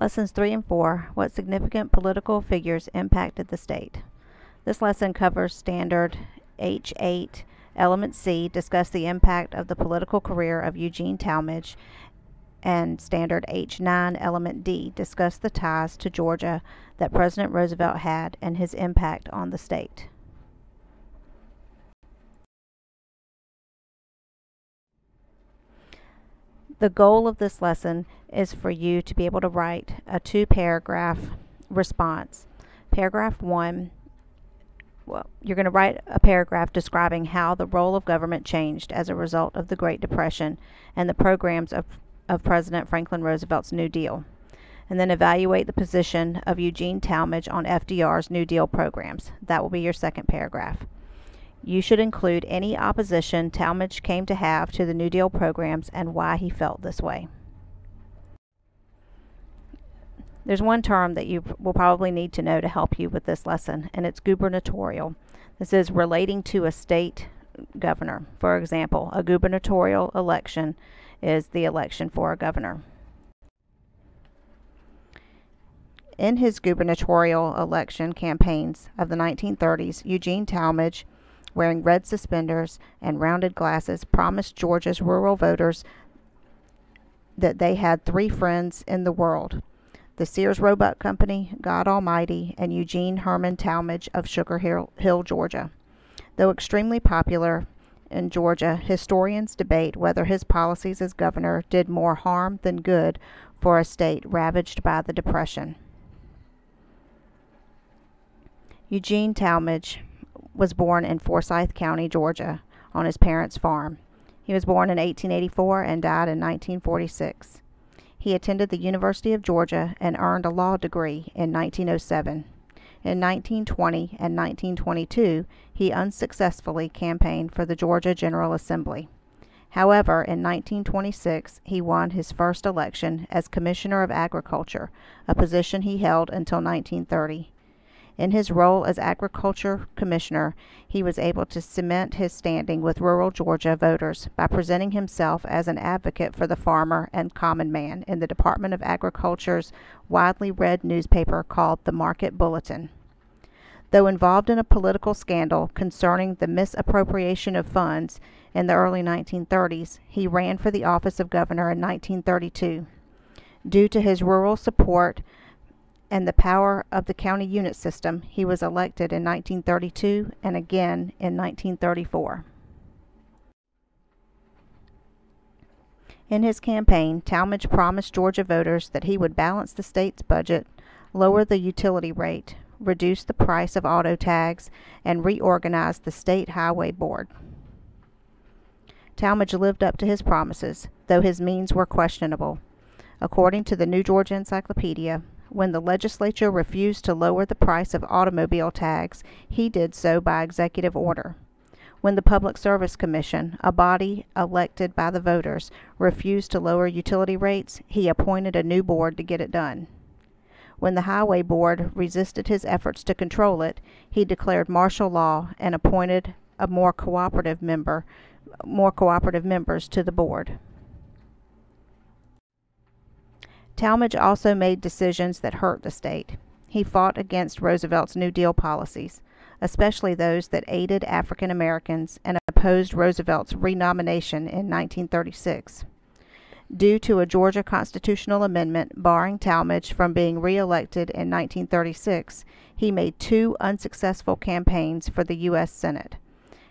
Lessons 3 and 4 What significant political figures impacted the state? This lesson covers Standard H8, Element C, discuss the impact of the political career of Eugene Talmadge, and Standard H9, Element D, discuss the ties to Georgia that President Roosevelt had and his impact on the state. The goal of this lesson is for you to be able to write a two paragraph response. Paragraph one, well, you're going to write a paragraph describing how the role of government changed as a result of the Great Depression and the programs of, of President Franklin Roosevelt's New Deal. And then evaluate the position of Eugene Talmadge on FDR's New Deal programs. That will be your second paragraph. You should include any opposition Talmadge came to have to the New Deal programs and why he felt this way. There's one term that you will probably need to know to help you with this lesson, and it's gubernatorial. This is relating to a state governor. For example, a gubernatorial election is the election for a governor. In his gubernatorial election campaigns of the 1930s, Eugene Talmadge wearing red suspenders and rounded glasses, promised Georgia's rural voters that they had three friends in the world the Sears Roebuck Company, God Almighty, and Eugene Herman Talmadge of Sugar Hill, Georgia. Though extremely popular in Georgia, historians debate whether his policies as governor did more harm than good for a state ravaged by the Depression. Eugene Talmadge was born in Forsyth County, Georgia, on his parents' farm. He was born in 1884 and died in 1946. He attended the University of Georgia and earned a law degree in 1907. In 1920 and 1922, he unsuccessfully campaigned for the Georgia General Assembly. However, in 1926, he won his first election as Commissioner of Agriculture, a position he held until 1930. In his role as Agriculture Commissioner, he was able to cement his standing with rural Georgia voters by presenting himself as an advocate for the farmer and common man in the Department of Agriculture's widely read newspaper called the Market Bulletin. Though involved in a political scandal concerning the misappropriation of funds in the early 1930s, he ran for the office of governor in 1932. Due to his rural support and the power of the county unit system, he was elected in 1932 and again in 1934. In his campaign, Talmadge promised Georgia voters that he would balance the state's budget, lower the utility rate, reduce the price of auto tags, and reorganize the State Highway Board. Talmadge lived up to his promises, though his means were questionable. According to the New Georgia Encyclopedia, when the legislature refused to lower the price of automobile tags, he did so by executive order. When the Public Service Commission, a body elected by the voters, refused to lower utility rates, he appointed a new board to get it done. When the Highway Board resisted his efforts to control it, he declared martial law and appointed a more cooperative member, more cooperative members to the board. Talmadge also made decisions that hurt the state. He fought against Roosevelt's New Deal policies, especially those that aided African Americans, and opposed Roosevelt's renomination in 1936. Due to a Georgia constitutional amendment barring Talmadge from being reelected in 1936, he made two unsuccessful campaigns for the U.S. Senate.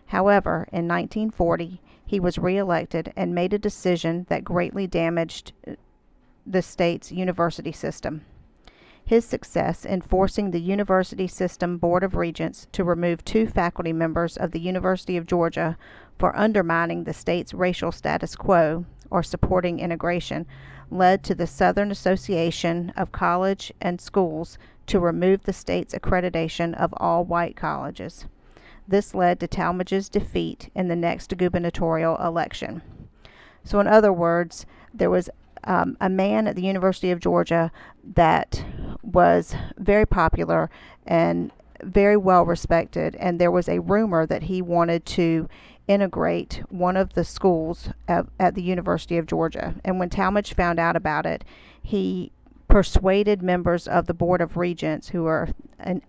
However, in 1940, he was reelected and made a decision that greatly damaged the state's university system. His success in forcing the University System Board of Regents to remove two faculty members of the University of Georgia for undermining the state's racial status quo or supporting integration led to the Southern Association of College and Schools to remove the state's accreditation of all white colleges. This led to Talmadge's defeat in the next gubernatorial election. So, in other words, there was um, a man at the University of Georgia that was very popular and very well respected, and there was a rumor that he wanted to integrate one of the schools at, at the University of Georgia. And when Talmadge found out about it, he persuaded members of the Board of Regents, who are an,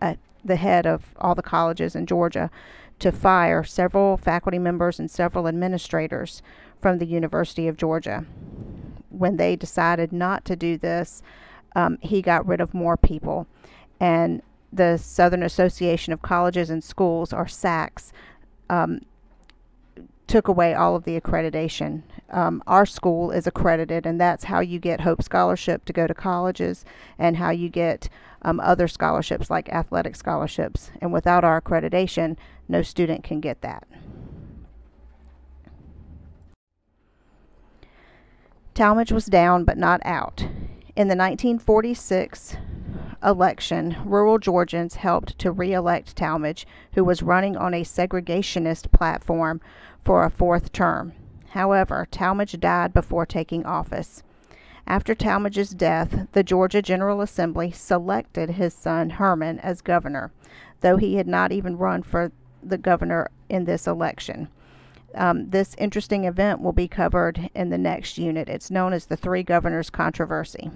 the head of all the colleges in Georgia, to fire several faculty members and several administrators from the University of Georgia. When they decided not to do this, um, he got rid of more people. And the Southern Association of Colleges and Schools, or SACS, um, took away all of the accreditation. Um, our school is accredited, and that's how you get Hope Scholarship to go to colleges and how you get um, other scholarships like athletic scholarships. And without our accreditation, no student can get that. Talmadge was down but not out. In the 1946 election, rural Georgians helped to re elect Talmadge, who was running on a segregationist platform for a fourth term. However, Talmadge died before taking office. After Talmadge's death, the Georgia General Assembly selected his son Herman as governor, though he had not even run for the governor in this election. Um, this interesting event will be covered in the next unit. It's known as the Three Governors Controversy.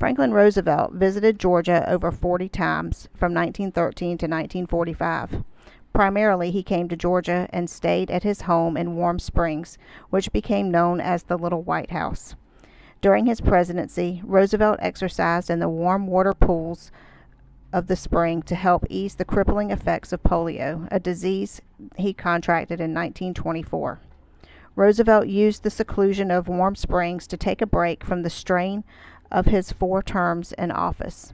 Franklin Roosevelt visited Georgia over 40 times from 1913 to 1945. Primarily, he came to Georgia and stayed at his home in Warm Springs, which became known as the Little White House. During his presidency, Roosevelt exercised in the warm water pools of the spring to help ease the crippling effects of polio, a disease he contracted in 1924. Roosevelt used the seclusion of Warm Springs to take a break from the strain of his four terms in office.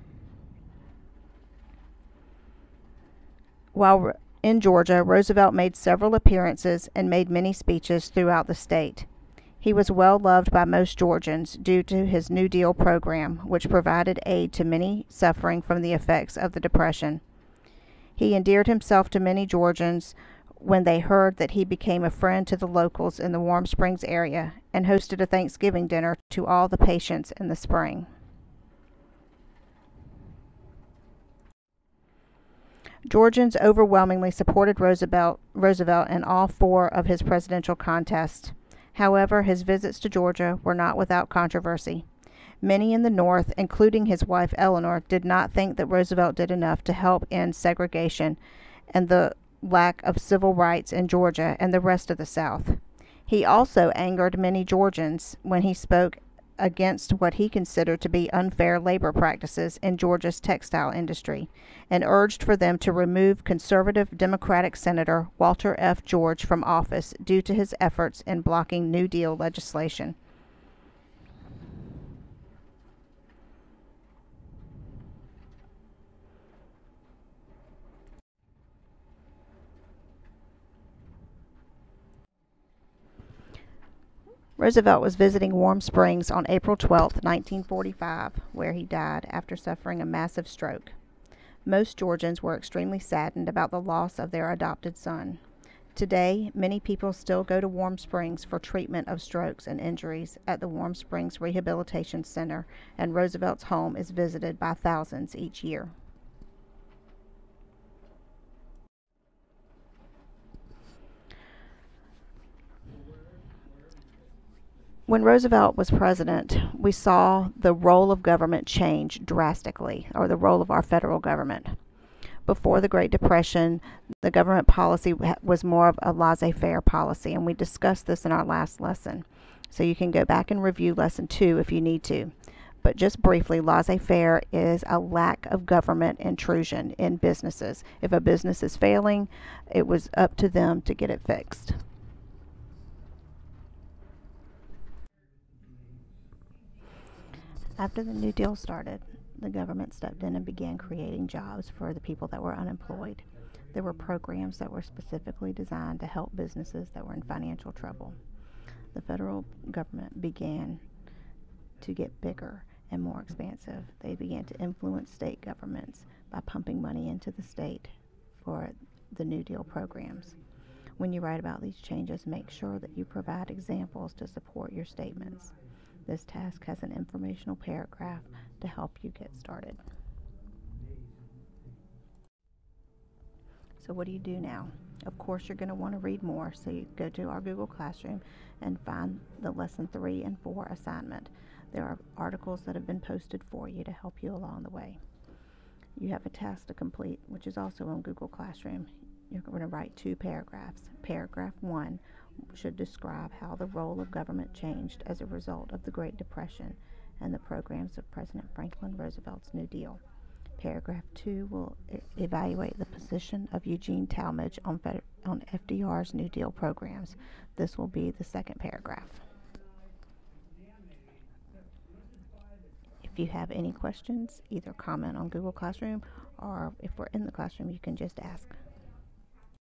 While in Georgia, Roosevelt made several appearances and made many speeches throughout the state. He was well loved by most Georgians due to his New Deal program, which provided aid to many suffering from the effects of the Depression. He endeared himself to many Georgians when they heard that he became a friend to the locals in the Warm Springs area and hosted a Thanksgiving dinner to all the patients in the spring. Georgians overwhelmingly supported Roosevelt, Roosevelt in all four of his presidential contests. However, his visits to Georgia were not without controversy. Many in the North, including his wife Eleanor, did not think that Roosevelt did enough to help end segregation and the lack of civil rights in Georgia and the rest of the South. He also angered many Georgians when he spoke against what he considered to be unfair labor practices in Georgia's textile industry and urged for them to remove conservative Democratic Senator Walter F. George from office due to his efforts in blocking New Deal legislation. Roosevelt was visiting Warm Springs on April 12, 1945, where he died after suffering a massive stroke. Most Georgians were extremely saddened about the loss of their adopted son. Today, many people still go to Warm Springs for treatment of strokes and injuries at the Warm Springs Rehabilitation Center, and Roosevelt's home is visited by thousands each year. When Roosevelt was president, we saw the role of government change drastically, or the role of our federal government. Before the Great Depression, the government policy was more of a laissez faire policy, and we discussed this in our last lesson. So you can go back and review lesson two if you need to. But just briefly, laissez faire is a lack of government intrusion in businesses. If a business is failing, it was up to them to get it fixed. After the New Deal started, the government stepped in and began creating jobs for the people that were unemployed. There were programs that were specifically designed to help businesses that were in financial trouble. The federal government began to get bigger and more expansive. They began to influence state governments by pumping money into the state for the New Deal programs. When you write about these changes, make sure that you provide examples to support your statements. This task has an informational paragraph to help you get started. So what do you do now? Of course, you're going to want to read more, so you go to our Google Classroom and find the lesson three and four assignment. There are articles that have been posted for you to help you along the way. You have a task to complete, which is also on Google Classroom. You're going to write two paragraphs. Paragraph one should describe how the role of government changed as a result of the Great Depression and the programs of President Franklin Roosevelt's New Deal. Paragraph 2 will evaluate the position of Eugene Talmadge on, on FDR's New Deal programs. This will be the second paragraph. If you have any questions, either comment on Google Classroom or if we're in the classroom, you can just ask.